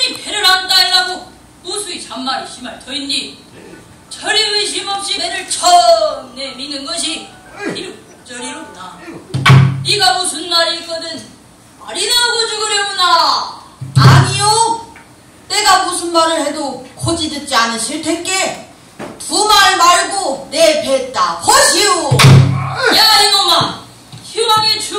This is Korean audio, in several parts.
놈이 배를 안 달라고 무수히 잔말이 심할 터인니? 저리 의심 없이 배를 처음에 믿는 것이 이륙저리로구나. 네가 무슨 말이 있거든 말이 나오고 죽으려구나. 아니요 내가 무슨 말을 해도 고지 듣지 않으실 텐께 두 말 말고 내 뱉다 허시오. 아! 야 이놈아 희망의 주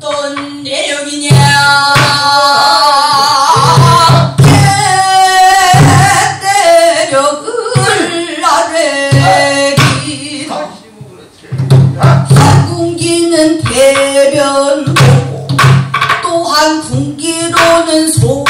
어떤 내력이냐? 내력을 나래기 한 군기는 대변 또한 군기로는 소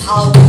Halloween.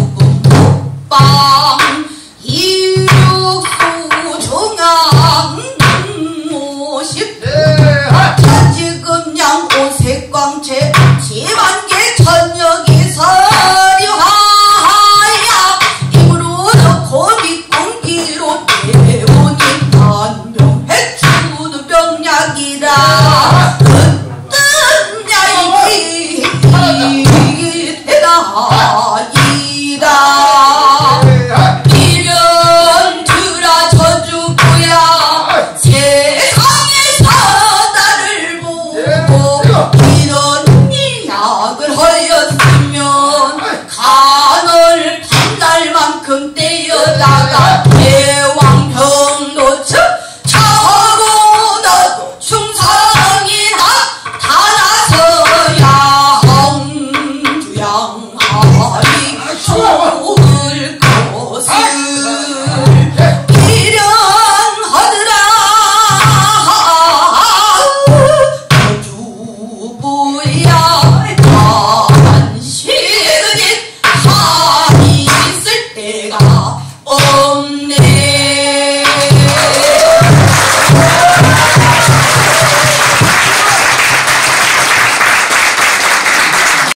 Oh.